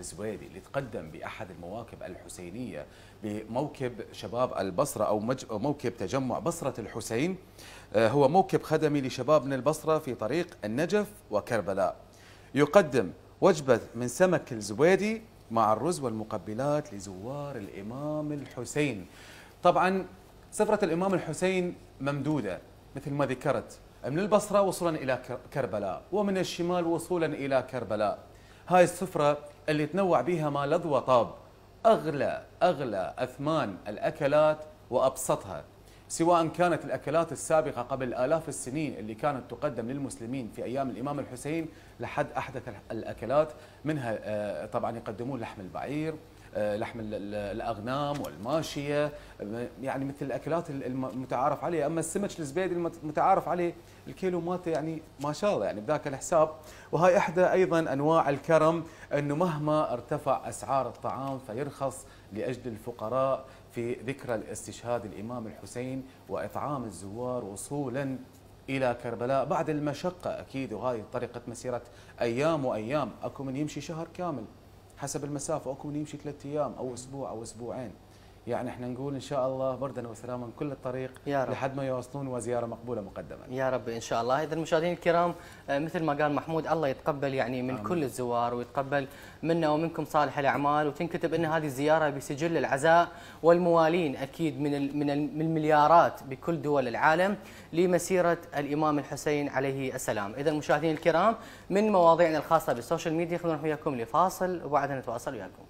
الزويدي اللي تقدم بأحد المواكب الحسينية بموكب شباب البصرة أو موكب تجمع بصرة الحسين. آه، هو موكب خدمي لشباب من البصرة في طريق النجف وكربلاء. يقدم وجبة من سمك الزويدي مع الرز والمقبلات لزوار الإمام الحسين. طبعا سفرة الإمام الحسين ممدودة مثل ما ذكرت من البصرة وصولا إلى كربلاء ومن الشمال وصولا إلى كربلاء. هاي السفرة اللي تنوع بها ما لذ وطاب أغلى أغلى أثمان الأكلات وأبسطها. سواء كانت الأكلات السابقة قبل آلاف السنين اللي كانت تقدم للمسلمين في أيام الإمام الحسين لحد أحدث الأكلات. منها آه، طبعا يقدمون لحم البعير لحم الأغنام والماشية يعني مثل الأكلات المتعارف عليها أما السمك الزبيدي المتعارف عليه الكيلو مالته يعني ما شاء الله يعني بذاك الحساب. وهي أحدى أيضا أنواع الكرم إنه مهما ارتفع أسعار الطعام فيرخص لأجل الفقراء في ذكرى الاستشهاد الإمام الحسين وإطعام الزوار وصولا إلى كربلاء. بعد المشقة أكيد وهاي طريقة مسيرة أيام وأيام. أكو من يمشي شهر كامل. حسب المسافة أكو من يمشي ثلاث أيام أو أسبوع أو أسبوعين. يعني إحنا نقول إن شاء الله بردا وسلاما كل الطريق يا رب. لحد ما يوصلون وزيارة مقبولة مقدما. يا رب إن شاء الله. اذا المشاهدين الكرام آه، مثل ما قال محمود الله يتقبل يعني من آمين. كل الزوار ويتقبل منا ومنكم صالح الأعمال. وتنكتب إن هذه الزيارة بسجل العزاء والموالين أكيد من من المليارات بكل دول العالم لمسيرة الإمام الحسين عليه السلام. اذا المشاهدين الكرام من مواضيعنا الخاصة بالسوشيال ميديا خلونا وياكم لفاصل وبعدها نتواصل وياكم.